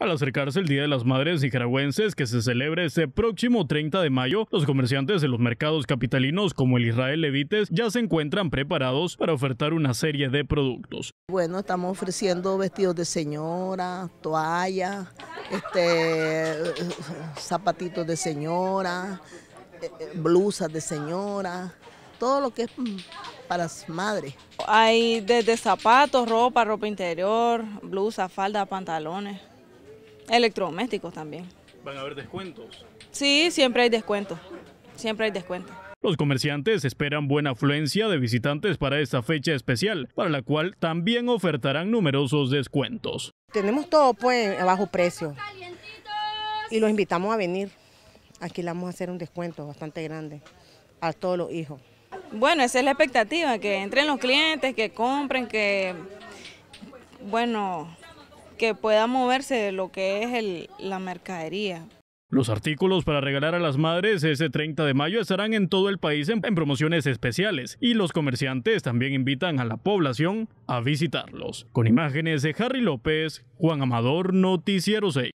Al acercarse el Día de las Madres nicaragüenses que se celebra este próximo 30 de mayo, los comerciantes de los mercados capitalinos como el Israel Levites ya se encuentran preparados para ofertar una serie de productos. Bueno, estamos ofreciendo vestidos de señora, toallas, este, zapatitos de señora, eh, blusas de señora, todo lo que es para las madres. Hay desde zapatos, ropa, ropa interior, blusas, faldas, pantalones. Electrodomésticos también. ¿Van a haber descuentos? Sí, siempre hay descuentos. Siempre hay descuentos. Los comerciantes esperan buena afluencia de visitantes para esta fecha especial, para la cual también ofertarán numerosos descuentos. Tenemos todo pues a bajo precio y los invitamos a venir. Aquí le vamos a hacer un descuento bastante grande a todos los hijos. Bueno, esa es la expectativa, que entren los clientes, que compren, que, bueno, que pueda moverse lo que es la mercadería. Los artículos para regalar a las madres ese 30 de mayo estarán en todo el país en, en, promociones especiales y los comerciantes también invitan a la población a visitarlos. Con imágenes de Harry López, Juan Amador, Noticiero 6.